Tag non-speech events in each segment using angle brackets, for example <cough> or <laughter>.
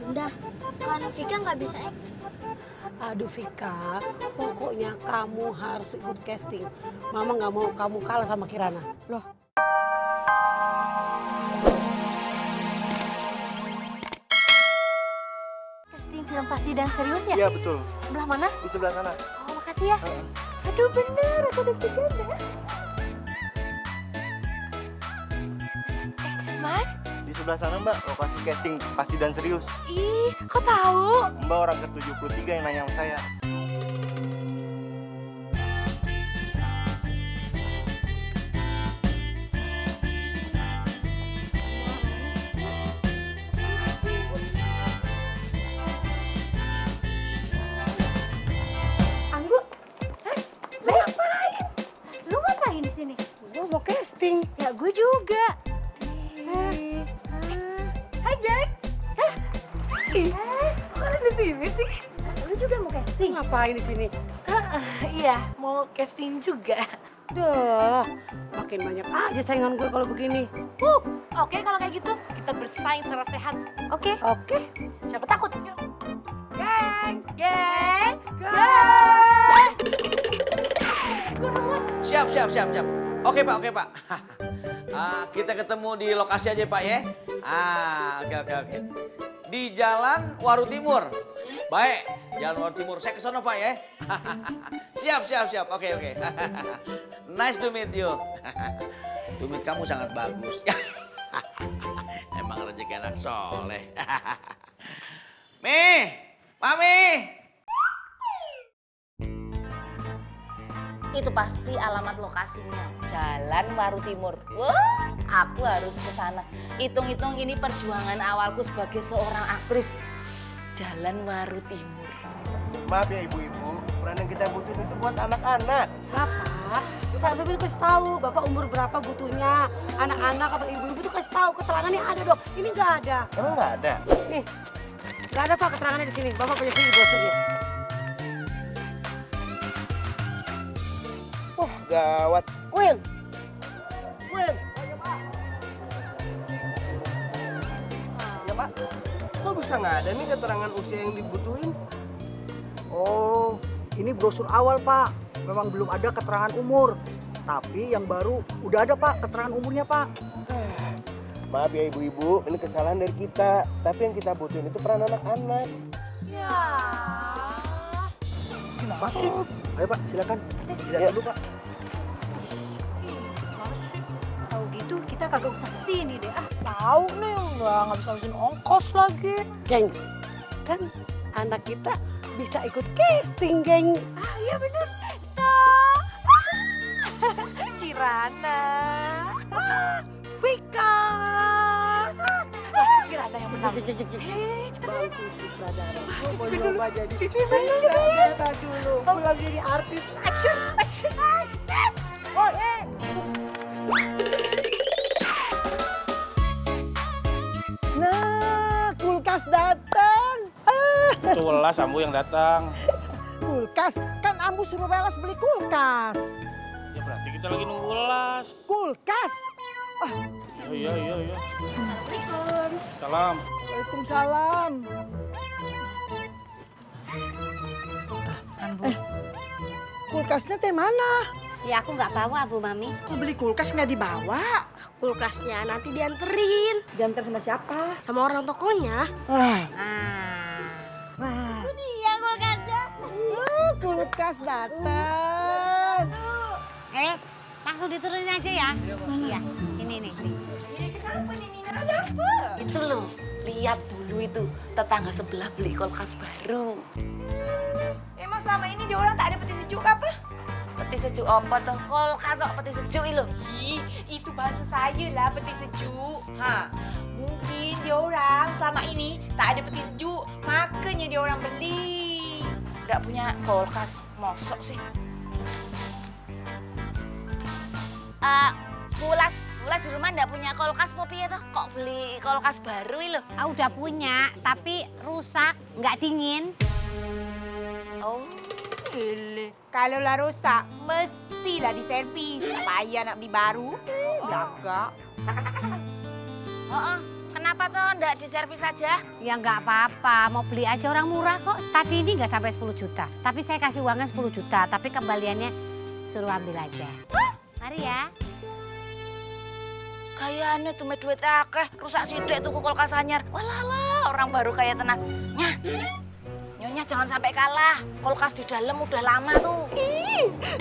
Bunda, kan Vika nggak bisa acting. Aduh Vika, pokoknya kamu harus ikut casting. Mama nggak mau kamu kalah sama Kirana. Loh, casting film pasti dan serius ya? Iya betul, Sebelah mana? di sebelah sana. Oh, makasih ya. Aduh, bener. Aku udah deg sebelah sana mbak, lokasi casting pasti dan serius. ih, kok tahu? Mbak orang ke-73 yang nanya sama saya. Ih, Kok ada di sini sih? Lu juga mau casting? ngapain di sini? iya, mau casting juga. Duh, makin banyak aja saingan gue kalau begini. Uh, oke kalau kayak gitu kita bersaing secara sehat. Oke. Oke, Siapa takut? gengs, Geng, gengs. Siap, siap, siap, siap. Oke Pak, oke Pak. <laughs> Ah, kita ketemu di lokasi aja Pak ya. Ah, oke, oke, oke. Di Jalan Waru Timur. Baik, Jalan Waru Timur. Saya ke sono Pak ya. <laughs> siap, siap, siap. Oke, oke. <laughs> nice to meet you. <laughs> Tumit kamu sangat bagus. Emang rezeki anak soleh. Mi, Mami. Itu pasti alamat lokasinya. Jalan Waru Timur. Wah, aku harus ke sana. Hitung-hitung ini perjuangan awalku sebagai seorang aktris. Jalan Waru Timur. Maaf ya ibu-ibu, peran yang kita butuhin itu buat anak-anak. Bapak, seharusnya itu kasih tahu Bapak umur berapa butuhnya. Anak-anak atau ibu-ibu tuh kasih tahu keterangannya ada dong. Ini nggak ada. Emang nggak ada? Nih, nggak ada Pak keterangannya di sini. Bapak punya sini brosurnya. Wah, gawat. Will, Will, Ya pak, kok bisa nggak ada nih keterangan usia yang dibutuhin? Oh, ini brosur awal pak. Memang belum ada keterangan umur. Tapi yang baru udah ada pak keterangan umurnya pak. Maaf ya ibu-ibu, ini kesalahan dari kita. Tapi yang kita butuhin itu peran anak-anak. Ya. Pak, ayo pak, silakan. Tidak dulu pak. Kita kagak usah ke sini deh. Ah, Tahu nih, nggak nggak bisa habisin ongkos lagi. gengs. Kan anak kita bisa ikut casting, gengs. ah iya bener. Kirana. <laughs> Vika. Pasti Kirana yang menang. Eh, Bagus sutradara. Gue mau nyoba jadi sutradara dulu. Pulang jadi artis. Action, action, action. Oh, eh. Itu welas Ambu yang datang. kulkas. Kan Ambu suruh Welas beli kulkas. Ya berarti kita lagi nunggu welas. Kulkas. Iya, iya, iya, iya. Assalamualaikum. Salam. Waalaikumsalam. Eh, kulkasnya teh mana? Ya aku nggak bawa Bu Mami. Kok beli kulkas nggak dibawa? Kulkasnya nanti dianterin Diantar sama siapa? sama orang tokonya. Wah, Ah. Kulkas datang. Eh, langsung diturunin aja ya. Iya, ini nih. nih. Itu loh, lihat dulu itu tetangga sebelah beli kulkas baru. Emang selama ini dia orang tak ada peti sejuk apa? Peti sejuk apa tuh? Kulkas kok peti sejuk itu. Ih, itu bahasa saya lah peti sejuk. Ha, mungkin dia orang selama ini tak ada peti sejuk, makanya dia orang beli. Nggak punya kulkas, mosok sih. Eh, Bulas, Bulas di rumah nggak punya kulkas piye toh? Kok beli kulkas baru loh? Ah, udah punya, tapi rusak, nggak dingin. Oh, Ele, kalau lah rosak, mestilah diservis. Tak payah nak beli baru. Belagak. oh, Kenapa toh ndak diservis aja? Ya nggak apa-apa, mau beli aja orang murah kok. Tadi ini nggak sampai 10 juta. Tapi saya kasih uangnya 10 juta, tapi kembaliannya suruh ambil aja. Mari ya. Kayaknya tuh duit akeh, rusak sidik tuh kulkas anyar. Walah orang baru kayak tenang. Nyah, Nyonya jangan sampai kalah. Kulkas di dalam udah lama tuh.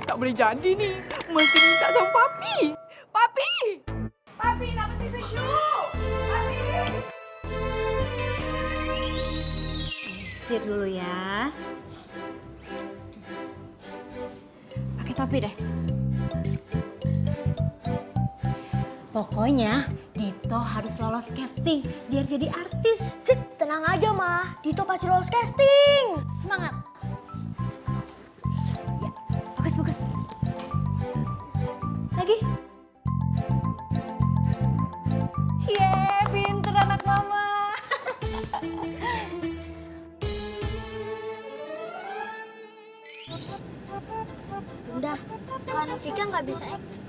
Tak boleh jadi nih. Mesti minta sama papi. Papi! Papi, nak Sir dulu ya. Pakai topi deh. Pokoknya Dito harus lolos casting biar jadi artis. Sit, tenang aja mah. Dito pasti lolos casting. Semangat. Ya, bagus bagus. Lagi. Yeay, pinter anak mama. <laughs> Bunda, kan Vika nggak bisa acting.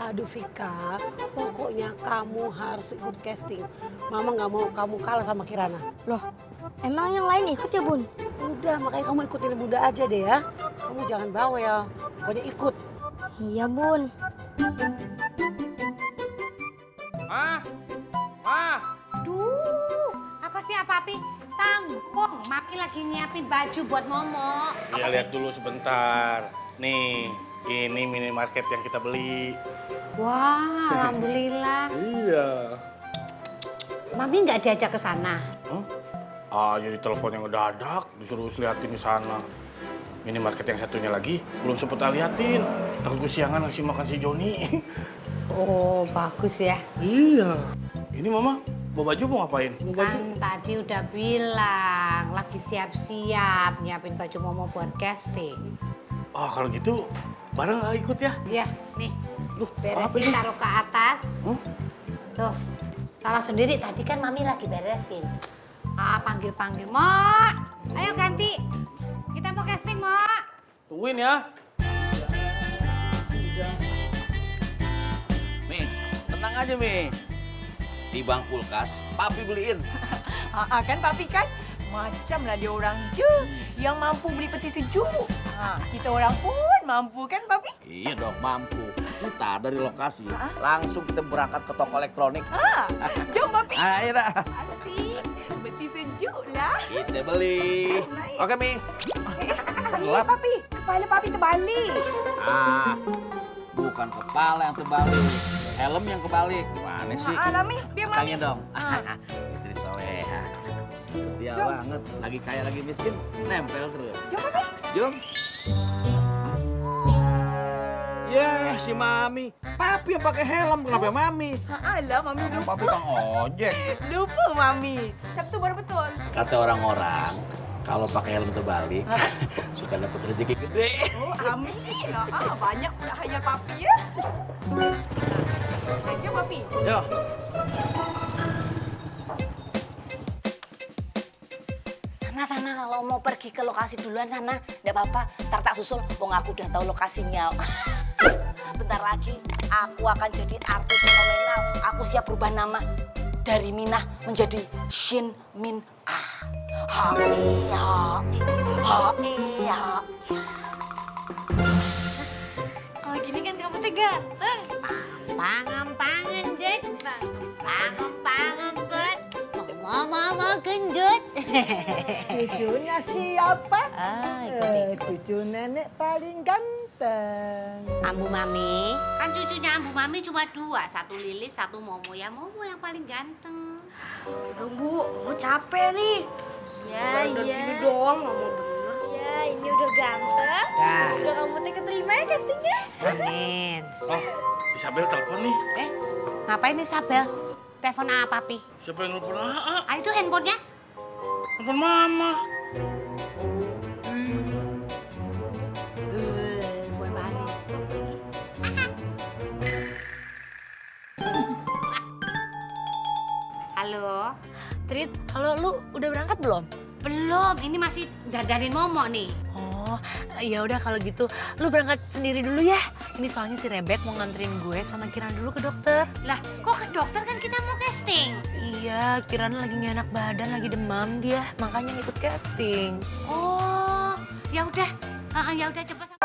Aduh Vika, pokoknya kamu harus ikut casting. Mama nggak mau kamu kalah sama Kirana. Loh, emang yang lain ikut ya bun? Udah, makanya kamu ikutin bunda aja deh ya. Kamu jangan bawel, pokoknya ikut. Iya bun. Ah, ah, Duh, apa sih apa Papi? Tanggung, Mami lagi nyiapin baju buat Momo. ya lihat dulu sebentar. Nih, ini minimarket yang kita beli. Wah, <laughs> alhamdulillah. Iya. Mami nggak diajak ke sana. Hah? Ah, jadi telepon yang ngedadak, disuruh liatin di sana. Minimarket yang satunya lagi belum sempet liatin. Takut kesiangan ngasih makan si Joni. <laughs> Oh, bagus ya. iya. Ini mama bawa baju mau ngapain? Mau baju? Kan tadi udah bilang lagi siap-siap nyiapin baju Momo buat casting. Oh kalau gitu bareng nggak ikut ya? Iya, nih. Duh, Beresin taruh ke atas. Hmm? Tuh, salah sendiri tadi kan Mami lagi beresin. Ah, panggil-panggil. Mak, ayo ganti. Kita mau casting, Mak. Tungguin ya. Mi, tenang aja Mi. Di bang kulkas, papi beliin. <laughs> Ah, ah, kan papi kan macam lah dia orang je yang mampu beli peti sejuk. Ha, kita orang pun mampu kan papi? Iya dong, mampu. Kita dari lokasi, langsung kita berangkat ke toko elektronik. Ha, jom papi. Ayo <laughs> dah, Asik, peti sejuk lah. kita beli. Oke Mi. Eh, Gelap. papi, kepala papi terbalik. Ah, bukan kepala yang terbalik, helm yang kebalik. Gimana sih? Ah, Nami, biar mami. Dong. Ah. Istri soleha. Setia Jom. banget. Lagi kaya lagi miskin, nempel terus. Jom. Jom. Ya, si Mami. Papi yang pakai helm, kenapa Mami? Alah, mami lupa. Papi bang ojek. <laughs> Lupa mami. Sabtu baru betul. Kata orang-orang, kalau pakai helm terbalik, <laughs> suka dapat rezeki gede. Oh, amin. Ah, ah, banyak pula hanya papi ya. Papi. Yo. Sana sana kalau mau pergi ke lokasi duluan sana, nggak apa-apa. Ntar tak susul, wong aku udah tahu lokasinya. <laughs> Bentar lagi aku akan jadi artis fenomenal. Aku siap berubah nama dari Minah menjadi Shin Min Ah. Ha iya, ha iya. Kalau gini kan kamu teh ganteng. Pangan-pangan, Jet. Pangan-pangan, Bet. Momo-momo genjut. <laughs> Cucunya siapa? Ah, Eh, cucu nenek paling ganteng. Ambu Mami, kan cucunya Ambu Mami cuma dua, satu Lilis, satu Momo. Ya Momo yang paling ganteng. Udah bu, gue capek nih. Ya Udah iya. gini doang mau denger. Ya ini udah ganteng. Dah. Udah kamu teh keterima ya castingnya. Amin. Oh, Isabel telepon nih. Eh, ngapain nih Sabel? Telepon apa, Pi? Siapa yang nelfon AA? Ah, itu handphonenya? Telepon mama. Mami. <laughs> Halo? Trit, halo lu udah berangkat belum? Belum, ini masih dandanin Momo nih. Oh, ya udah kalau gitu lu berangkat sendiri dulu ya. Ini soalnya si Rebek mau nganterin gue sama Kiran dulu ke dokter. Lah, kok ke dokter kan kita mau casting? Iya, Kirana lagi gak enak badan, lagi demam dia, makanya ikut casting. Oh, ya udah. Ah, ya udah coba